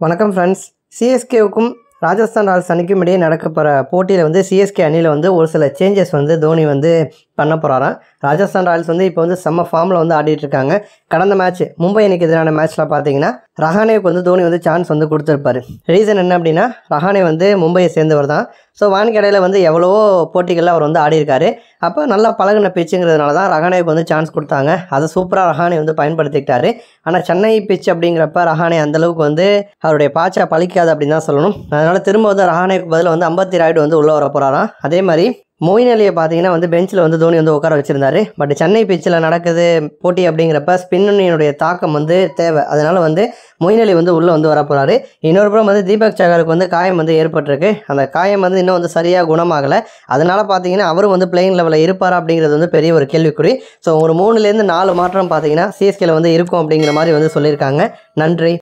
வணக்கம் friends சிஎஸ்கேவுக்கும் Rajasthan Royals அணிக்கும் இடையே நடக்க போகிற போட்டியில் வந்து சிஎஸ்கே அணியில் வந்து ஒரு சில சேஞ்சஸ் வந்து தோனி வந்து பண்ண போகிறாராம் ராஜஸ்தான் ராயல்ஸ் வந்து இப்போ வந்து செம்ம ஃபார்மில் வந்து ஆடிட்டு இருக்காங்க. கடந்த மேட்ச் மும்பை அணிக்கு எதிரான மேட்ச்சில் பார்த்தீங்கன்னா ரஹானேவுக்கு வந்து தோனி வந்து சான்ஸ் வந்து கொடுத்துருப்பாரு. ரீசன் என்ன அப்படின்னா ரஹானே வந்து மும்பையை சேர்ந்தவர் தான். ஸோ வான்கடையில் வந்து எவ்வளவோ போட்டிகளில் அவர் வந்து ஆடியிருக்காரு. அப்போ நல்லா பழகுன பிச்சுங்கிறதுனால தான் ரஹானேவுக்கு வந்து சான்ஸ் கொடுத்தாங்க. அதை சூப்பராக ரஹானே வந்து பயன்படுத்திக்கிட்டாரு. ஆனால் சென்னை பிச் அப்படிங்கிறப்ப ரஹானே அந்தளவுக்கு வந்து அவருடைய பாச்சா பழிக்காது அப்படின்னு தான் சொல்லணும். அதனால் திரும்ப வந்து ரஹானேக்கு பதில் வந்து அம்பத்தி ராய்டு வந்து உள்ளே வர போகிறாராம் அதே மாதிரி மொயின் அலியை பார்த்தீங்கன்னா வந்து பெஞ்சில் வந்து தோனி வந்து உட்கார வச்சுருந்தாரு. பட் சென்னை பிச்சில் நடக்குது போட்டி அப்படிங்கிறப்ப ஸ்பின்னுடைய தாக்கம் வந்து தேவை. அதனால் வந்து மொயின் அலி வந்து உள்ளே வந்து வரப்போகிறாரு இன்னொரு புறம் வந்து தீபக் சகருக்கு வந்து காயம் வந்து ஏற்பட்டிருக்கு. அந்த காயம் வந்து இன்னும் வந்து சரியாக குணமாகலை. அதனால் பார்த்தீங்கன்னா அவரும் வந்து பிளேயிங் லெவலில் இருப்பாரா அப்படிங்கிறது வந்து பெரிய ஒரு கேள்விக்குறி. ஸோ ஒரு மூணுலேருந்து நாலு மாற்றம் பார்த்தீங்கன்னா சிஎஸ்கேல வந்து இருக்கும் அப்படிங்கிற மாதிரி வந்து சொல்லியிருக்காங்க. நன்றி.